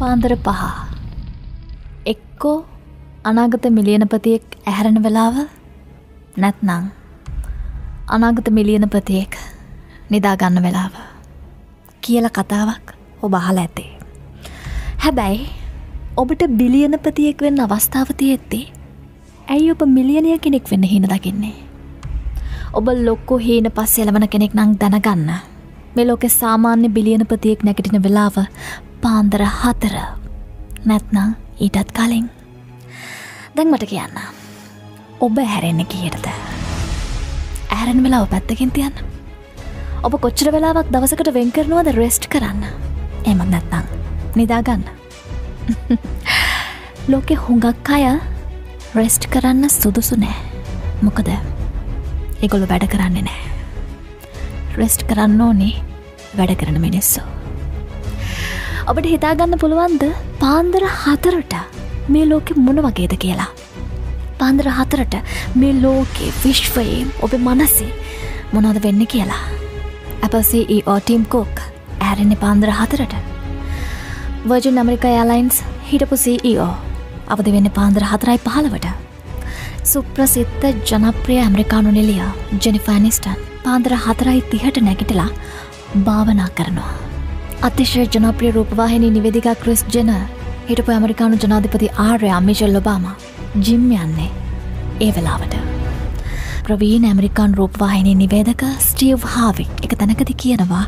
පාන්දර පහ. එක්කෝ අනාගත මිලියනපතියෙක් ඇහැරෙන වෙලාව? නැත්නං අනාගත මිලියනපතියෙක් නිදාගන්න වෙලාව? කියල කතාවක් ඔබ අහල ඇතේ හැබැයි ඔබට බිලියනපතියෙක් වෙන්න අවස්ථාවතිය ඇත්තේ ඇයි ඔබ මිලියනය කෙනෙක් වෙන්න හින දකින්නේ? ඔබ ලොක්කෝ හීන පස් එලවන කෙනෙක් නං දැනගන්න. මේ ලෝකෙ සාමාන්‍ය බිලියනපතියෙක් නැගටින වෙලාව පාන්දර හතර. නැත්නම් ඊටත් කලින්. දැන් මට කියන්න. ඔබ හැරෙන්න කියටද? ඇරෙන් වෙලා පැත්තකින් තියන්න. ඔබ කොච්චර වෙලාවක් දවසකට වෙන් කරනවද රෙස්ට් කරන්න? එමත් නැත්නම් නිදාගන්න ලෝකෙ හුඟක් අය රෙස්ට් කරන්න සුදුසු නෑ. මොකද එගොලු වැඩ කරන්නේ නෑ. රෙස්ට් කරන්න ඕනේ වැඩ කරන මිනිස්සු. ඔබට හිතාගන්න පුළුවන්ද පාන්දර හතරට මේ ලෝකෙ මොන වගේද කියලා පාන්දර හතරට මේ ලෝකේ විශ්වයේ ඔබ මනසේ මොනවද වෙන්න කියලා ඇපසේ ඒ ඕටීම් කෝක් ඇරෙන්නේ පාන්දර හතරට වර්ජන් ඇමරිකා යාලයින්ස් හිටපු CEO අවදි වෙන්න පාන්දර හතරයි පහළවට. සුප්‍රසිත්ත ජනප්‍රිය ඇමරිකානු නිලිය ජෙනිෆානිස්ටන් පාන්දර හතරයි තිහට නැගිටලා භාවනා කරනවා. අතිශය ජනප්‍රිය රූපවාහිනි නිවෙදිකා ක්‍රිස් ජන හිටපු ඇමරිකානු ජනාධිපති ආර්ය අමිෂල් ලොබාම ජිම් යන්නේ ඒ වෙලාවට. ප්‍රවීණ ඇමරිකාන් රූපවාහිනි නිවේදක ස්ටීව් හාවික් එක තැනකති කියනවා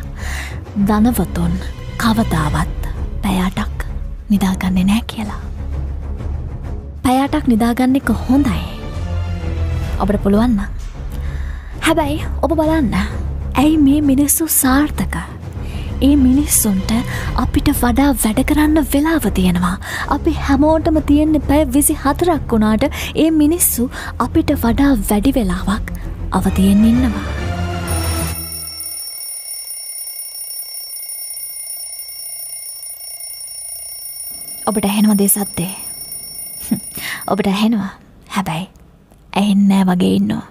දනවතුන් කවදාවත් පැයාටක් නිදාගන්නේ නෑ කියලා. පැයාටක් නිදාගන්න එක හොඳයි ඔබට පුළුවන්න හැබැයි ඔබ බලන්න ඇයි මේ මිනිස්සු සාර්ථක? ඒ මිනිස්සුන්ට අපිට වඩා වැඩ කරන්න වෙලාව තියෙනවා. අපි හැමෝටම තියෙන්නේ පැය විසි හතරක් වුණාට ඒ මිනිස්සු අපිට වඩා වැඩි වෙලාවක් අවතියෙන් ඉන්නවා. ඔබට ඇහෙනවා දේ සත්තේ ඔබට ඇහෙනවා? හැබැයි ඇහෙන්නෑ වගේ ඉන්නවා.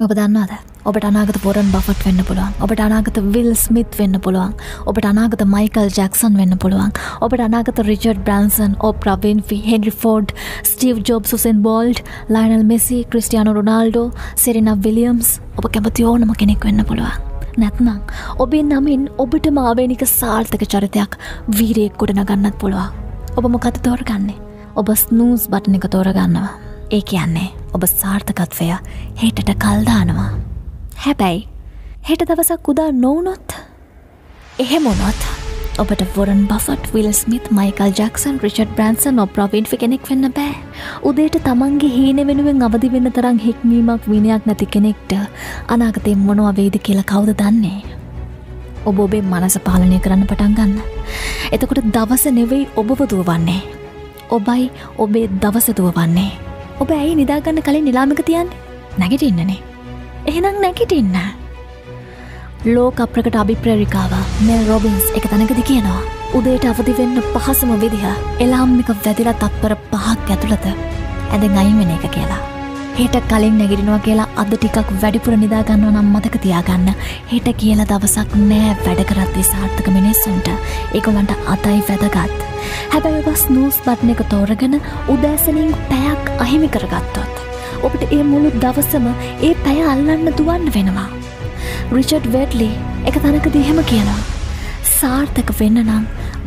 ඔබ දන්නවාද? ඔබට අනාගත පොරන් බෆට් වෙන්න පුළුවන්. ඔබට අනාගත විල් ස්මිත් වෙන්න පුළුවන්. ඔබට අනාගත මයිකල් ජැක්සන් වෙන්න පුළුවන්. ඔබට අනාගත රිචඩ් බ්‍රන්සන් ඔ ප්‍රවින් ෆි Henry Ford Steve Jobs Susan බෝල්ඩ් ලයිනල් මෙසි ක්‍රිස්ටියනු රුනාල්ඩෝ සිරින විලියම්ස් ඔබ කැමති ඕනම කෙනෙක් වෙන්න පුළුවන්. නැත්නම් ඔබේ නමින් ඔබට මාවේනික සාර්ථක චරිතයක් වීරයෙක් ගොඩ නගන්නත් පුළුවන්. ඔබ මොකත තෝරගන්නේ? ඔබ ස්නූස් බටන එක තෝරගන්නවා. ඒ කියන්නේ ඔබ සාර්ථකත්වය හෙටට කල්දානවා. හැබැයි හෙට දවසක් උදා නොවනොත් එහෙමොනොත් ඔබට ොරන් බෆට විල් Smith Michael Jackson Richard Branson ඔ ප්‍රවින්ෆි කෙනෙක් වෙන්න බෑ. උදේට තමන්ගේ හීන වෙනුවෙන් අවදි වෙන්න තරම් හික්මීමක් විනයක් නැති කෙනෙක්ට අනාගතය මොනවා වේද කියලා කවුද දන්නේ? ඔබ ඔබේ මනස පාලනය කරන්න පටන් ගන්න. එතකොට දවස නෙවෙයි ඔබවදුව වන්නේ ඔබයි ඔබේ දවසතුව වන්නේ. ඔබ ඇයි නිදාගන්න කලින් නිලාමික තියන්න? නැගිටින්නනේ. එහෙනම් නැගිටින්න. ලෝක අප්‍රකට අභිප්‍රරිකාව මෙල් රොබින්ස් එක තැනකදි කියනවා. උදේට අවදි වෙන්න පහසම විදිහ එලාම්මික වැදිලා තත්පර පහක් ඇතුළත ඇද අයිමෙන එක කියලා. හෙට කලින් නැගිටිනවා කියලා අද ටිකක් වැඩිපුර නිදාගන්නව නම් මතක තියාගන්න හෙට කියලා දවසක් නෑ වැඩකරත්ති සාර්ථක මිනිස්සුන්ට ඒකොලන්ට අතයි වැදගත්. හැබැයි ඔබ ස්නූස් බට්න එක තෝරගෙන උදෑසනින් පැයක් අහිමි කරගත්තොත්. ඔබට ඒ මුළු දවසම ඒ පැය අල්ලන්න දුවන්න වෙනවා. රිචඩ් වෙඩ්ලි එක තනක දිහෙම කියනවා. සාර්ථක වෙන්න නම්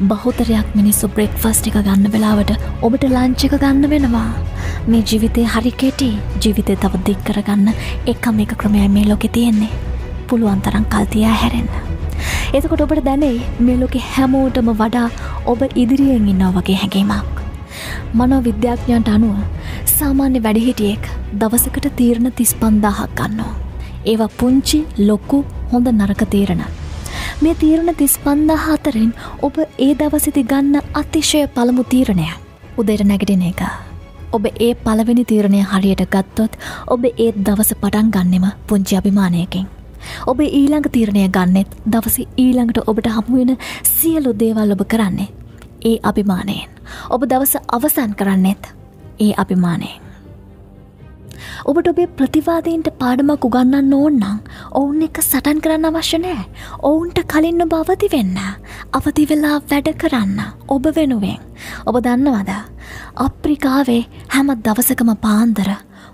බහුතරයක් මිනිස්සු බ්‍රෙක් ෆස්ට් එක ගන්න වෙලාවට ඔබට ලංචික ගන්න වෙනවා. මේ ජීවිතය හරි කෙටි ජීවිතය තව දික් කරගන්න එකම එක ක්‍රමයයි මේ ලෝකෙ තියෙන්නේ පුළුවන් තරම් කල්තියා හැරෙන්න. එතකොට ඔබට දැනේ මේ ලෝකෙ හැමෝටම වඩා ඔබ ඉදිරියෙන් ඉන්නවා වගේ හැඟීමක්. මනෝ විද්‍යාඥයන්ට අනුව සාමාන්‍ය වැඩිහිටියෙක් දවසකට තීරණ තිස්පන්දාහක් ගන්නවා. ඒවා පුංචි ලොක්කු හොඳ නරක තීරණ. මේ තීරණ තිස්පන්දාහ අතරින් ඔබ ඒ දවසිති ගන්න අතිශය පළමු තීරණය උදේට නැගටින එක. ඔබ ඒ පළවෙනි තීරණය හරියට ගත්තොත් ඔබ ඒත් දවස පටන් ගන්නෙම පුංචි අභිමානයකින්. ඔබ ඊළඟ තීරණය ගන්නෙත් දවස ඊළඟට ඔබට හමුවෙන සියලු දේවල් ඔබ කරන්නේ. ඒ අභිමානයෙන්. ඔබ දවස අවසන් කරන්නෙත් ඒ අභිමානයෙන්. ඔබට ඔබේ ප්‍රතිවාදීන්ට පාඩමක් උගන්නන්න ඕන්නම් ඔවුන් එක සටන් කරන්න අවශ්‍ය නෑ ඔවුන්ට කලින්න බවති වෙන්න අවති වෙලා වැඩ කරන්න ඔබ වෙනුවෙන්. ඔබ දන්නවද? අප්‍රිකාවේ හැම දවසකම පාන්දර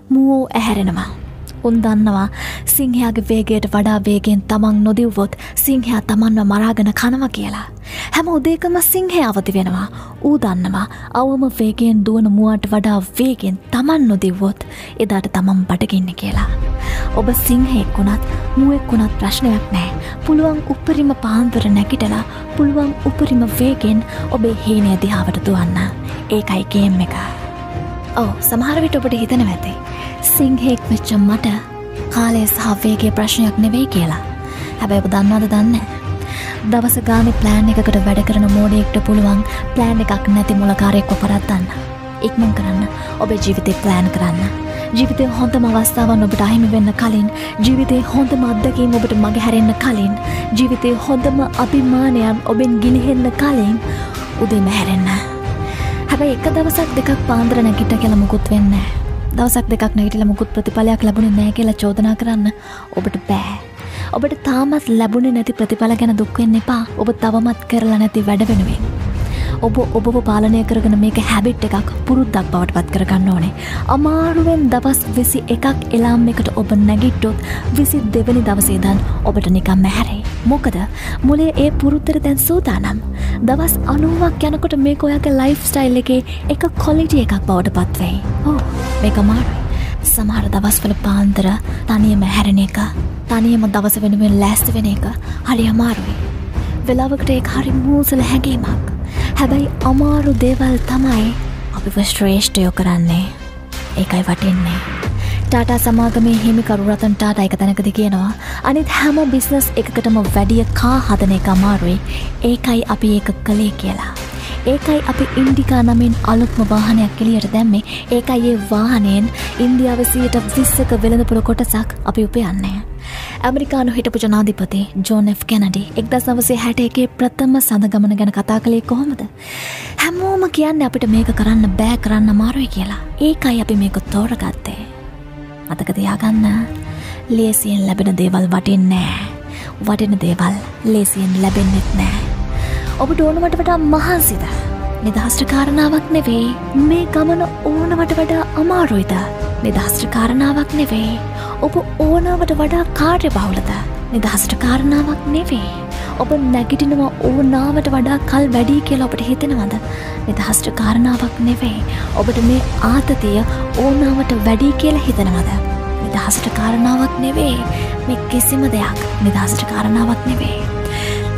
මුවෝ ඇහැරෙනවා. උන් දන්නවා සිංහයාගේ වේගයට වඩා වේගෙන් තමන් නොදිව්වොත් සිංහයා තමන්ව මරාගෙන කනව කියලා. හැම උදේකම සිංහය අවති වෙනවා ඌ දන්නවා අවම වේගෙන් දුවන මුවට වඩා වේගෙන් තමන් නොදිව්වොත් එදාට තමන් බඩගින්න කියලා. ඔබ සිංහෙක් වුණත් මුවෙක් වුණත් ප්‍රශ්නයක් නෑ පුළුවන් උපරිම පාන්දර නැකිටලා පුළුවන් උපරිම වේගෙන් ඔබේ හේනය දිහාවට දුවන්න ඒකයිගේම් එක. ඕ සමහරවිට ඔබට හිතන ඇති සිංහෙක් වෙච්ච මට කාලය සහවේගේ ප්‍රශ්නයක් නෙවෙයි කියලා. හැබැයි ඔබ දන්නවද දන්න? දවස ගානෙ ප්ලෑන් එකකට වැඩ කරන මෝඩයෙක්ට පුළුවන් ප්ලෑන් එකක් නැති මොලකාරයෙක්ව පරත්දන්න ඉක්මං කරන්න. ඔබේ ජීවිතය ප්ලෑන් කරන්න. ජීවිතය හොඳම අවස්ථාවන් ඔබට අහිමි වෙන්න කලින් ජීවිතේ හොඳම අත්දකින් ඔබට මගේ හැරෙන්න කලින් ජීවිතේ හොඳම අභිමානයන් ඔබෙන් ගිලිහෙන්න කලින් උදේ මැහැරෙන්න හැබැයි එක දවසක් දෙකක් පාන්දර නැගිට කියල මුකුත් වෙන්නේ දවසක් දෙකක් නැගිටල මුකුත් ප්‍රතිඵලයක් ලැබුණ නෑ කියලා චෝදනා කරන්න ඔබට බෑ. ඔබට තාමත් ලැබුණ නැති ප්‍රතිඵල ගැන දුක්වෙන්න එපා ඔබ තවමත් කරලා නැති වැඩ වෙනුවෙන්. ඔබ ඔබව පාලනය කරගෙන මේක හැබිට් එකක් පුරුද්දක් බවට පත් කරගන්න ඕනේ. අමාරුවෙන් දවස් විසි එකක් එලාම් එකට ඔබ නැගිට්ටොත් විසි දෙවැනි දවසේදන් ඔබට නිකම් මැහැරේ. මොකද මුලේ ඒ පුරුත්තර දැන් සූදානම්. දවස් අනුවක් යනකොට මේ ඔයාගේ ලයිෆ් ස්ටයිල් එකේ එක කොලිටිය එකක් බවට පත්වෙයි. ඕ මේක මාරුයි. සමහර දවස්වල පාන්දර තනියම හැරෙන එක තනියම දවස වෙනුවෙන් ලෑස්ති වෙන එක හරි අමාරුයි. වෙලාවකට ඒ හරි මූසල හැඟීමක්. හැබැයි අමාරු දේවල් තමයි අපිව ශ්‍රේෂ්ඨයෝ කරන්නේ ඒකයි වටින්නේ ටාටා සමාගමේ හිමිකරුරතන් ටාට එක තැනකද කියනවා. අනිත් හැම බිස්නස් එකකටම වැඩිය කා හදන එක අමාරුයි. ඒකයි අපි ඒක කළේ කියලා. ඒකයි අපි ඉන්ඩිකා නමින් අලුත්ම වාහනයක් එලියට දැම්මේ. ඒකයි ඒ වාහනයෙන් ඉන්දියාවසයට විස්සක වෙළඳපුළ කොටසක් අපි උපයන්නේ. ඇමරිකානු හිටපු ජනාධිපති ජෝන් F. කැනඩි එක්දස් නවසේ හැට එකේ ප්‍රථම සඳගමන ගැන කතා කළේ කොහොමද. හැමෝම කියන්න අපිට මේක කරන්න බෑ කරන්න මාරුයි කියලා. ඒකයි අපි මේක තෝරගත්තේ. මතක තියාගන්න ලේසියෙන් ලැබෙන දේවල් වටින්නෑ වටින දේවල් ලේසියෙන් ලැබෙන්නෙත් නෑ. ඔබට ඕනවට වටා මහන්සිද. නිදහස්ට කාරණාවක් නෙවෙයි මේ ගමන ඕනවට වඩා අමාරුයිද නිදහස්ට කාරණාවක් නෙවෙයි ඔබ ඕනාවට වඩා කාර්ය බහුලද නිදහසට කාරණාවක් නෙවේ. ඔබ නැගිටිනවා ඕනාවට වඩා කල් වැඩී කියලා ඔබට හිතෙනවද නිදහස්ට කාරණාවක් නෙවේ. ඔබට මේ ආතතිය ඕනාවට වැඩී කියලා හිතනවද. නිදහසට කාරණාවක් නෙවේ මේ කිසිම දෙයක් නිදහසට කාරණාවක් නෙවේ.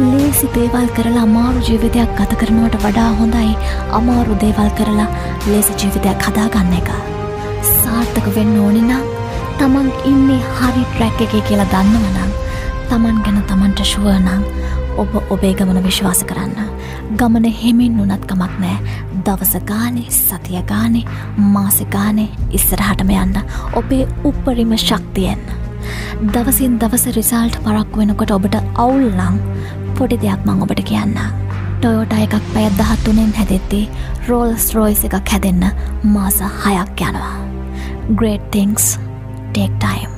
ලේසි දේවල් කරලා අමාරු ජීවිතයක් ගත කරනවට වඩා හොඳයි අමාරු දේවල් කරලා ලේසි ජීවිතයක් හදාගන්න එක. සාර්ථක වෙන්න ඕනි නම් තමන් ඉන්නේ හරි ට්‍රැක් එක කියලා දන්නවනම් තමන් ගැන තමන්ට ශුවනං ඔබ ඔබේ ගමන විශ්වාස කරන්න. ගමන හෙමින් වනත් කමක් නෑ දවස ගානේ සතිය ගානේ මාසගානේ ඉස්සරහටම යන්න ඔබේ උපරිම ශක්තියෙන්. දවසින් දවස රිසල්ට් පරක් වෙනකොට ඔබට අවුල්ලං පොඩි දෙයක් මං ඔබට කියන්න. ටොයෝට එකක් පැය දහත්තුනෙන් හැදෙත්තේ රෝල්ස් රෝයිස එකක් හැදෙන්න මාස හයක් යනවා. Great things take time.